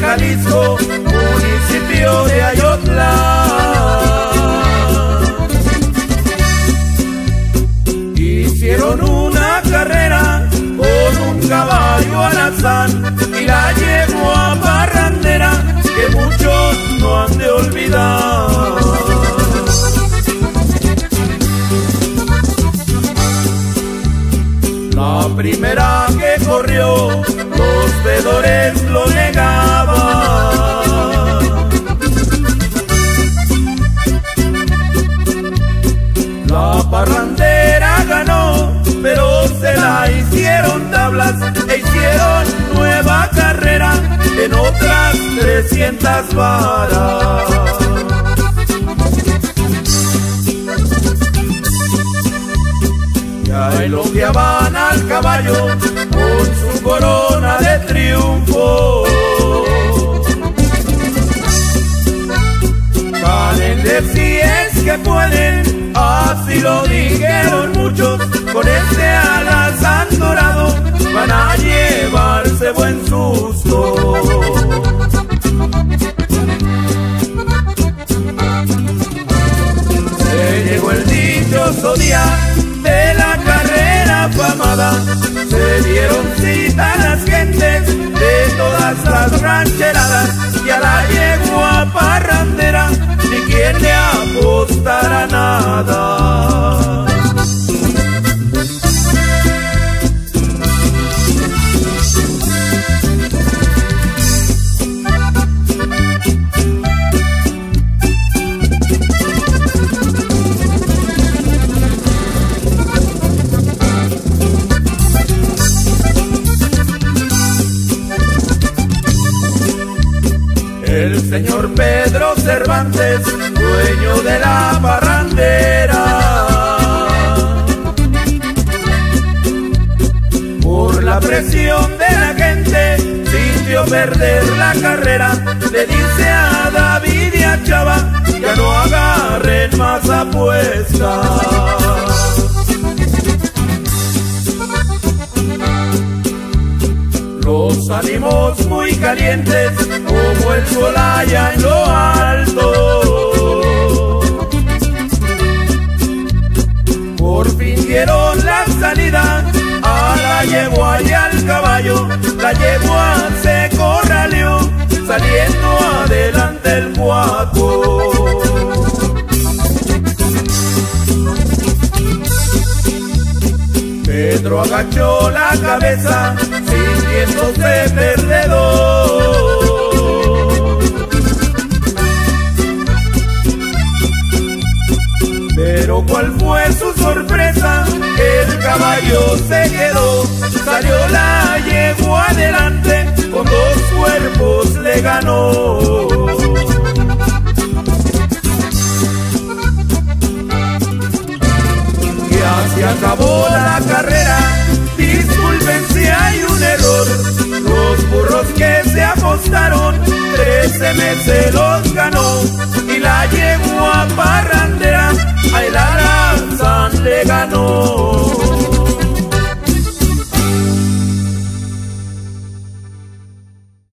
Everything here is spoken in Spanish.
Jalisco, municipio de Ayotla. Hicieron una carrera con un caballo alazán y la llevó a Barrandera, que muchos no han de olvidar. La primera que corrió, los vedores 300 varas. Ya elogiaban al caballo con su corona de triunfo. El señor Pedro Cervantes, dueño de la barrandera. Por la presión de la gente, sintió perder la carrera. Le dice a David y a Chava, ya no agarren más apuestas. Los ánimos muy calientes como el sol allá en lo alto. Pedro agachó la cabeza sintiéndose perdedor. Pero cuál fue su sorpresa, el caballo se quedó, salió la yegua adelante, con dos cuerpos le ganó. Ya se acabó la los burros que se apostaron, 13 meses los ganó. Y la yegua parrandera, a el Aranzán le ganó.